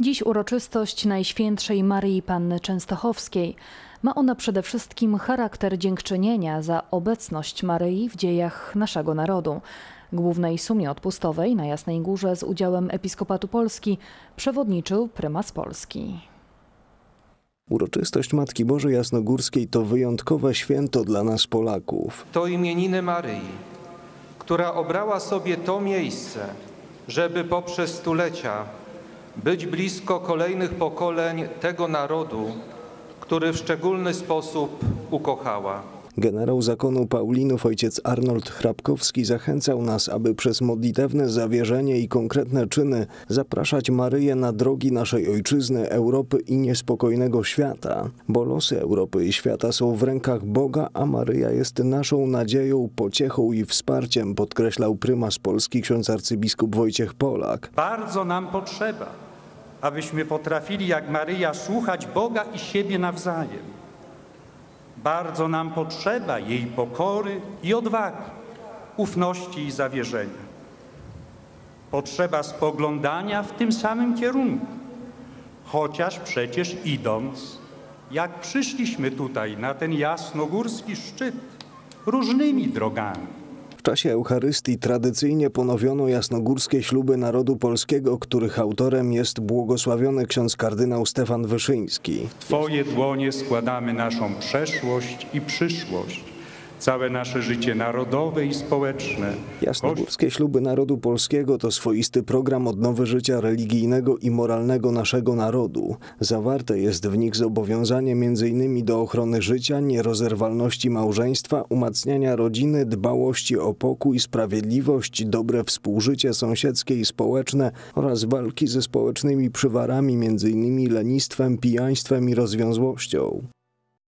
Dziś uroczystość Najświętszej Maryi Panny Częstochowskiej. Ma ona przede wszystkim charakter dziękczynienia za obecność Maryi w dziejach naszego narodu. Głównej sumie odpustowej na Jasnej Górze z udziałem Episkopatu Polski przewodniczył prymas Polski. Uroczystość Matki Bożej Jasnogórskiej to wyjątkowe święto dla nas Polaków. To imieniny Maryi, która obrała sobie to miejsce, żeby poprzez stulecia być blisko kolejnych pokoleń tego narodu, który w szczególny sposób ukochała. Generał zakonu Paulinów ojciec Arnold Hrabkowski zachęcał nas, aby przez modlitewne zawierzenie i konkretne czyny zapraszać Maryję na drogi naszej ojczyzny, Europy i niespokojnego świata. Bo losy Europy i świata są w rękach Boga, a Maryja jest naszą nadzieją, pociechą i wsparciem, podkreślał prymas Polski ksiądz arcybiskup Wojciech Polak. Bardzo nam potrzeba, abyśmy potrafili jak Maryja słuchać Boga i siebie nawzajem. Bardzo nam potrzeba jej pokory i odwagi, ufności i zawierzenia. Potrzeba spoglądania w tym samym kierunku, chociaż przecież idąc, jak przyszliśmy tutaj na ten jasnogórski szczyt, różnymi drogami. W czasie Eucharystii tradycyjnie ponowiono jasnogórskie śluby narodu polskiego, których autorem jest błogosławiony ksiądz kardynał Stefan Wyszyński. W Twoje dłonie składamy naszą przeszłość i przyszłość, całe nasze życie narodowe i społeczne. Jasnogórskie śluby narodu polskiego to swoisty program odnowy życia religijnego i moralnego naszego narodu. Zawarte jest w nich zobowiązanie m.in. do ochrony życia, nierozerwalności małżeństwa, umacniania rodziny, dbałości o pokój, sprawiedliwość, dobre współżycie sąsiedzkie i społeczne oraz walki ze społecznymi przywarami, m.in. lenistwem, pijaństwem i rozwiązłością.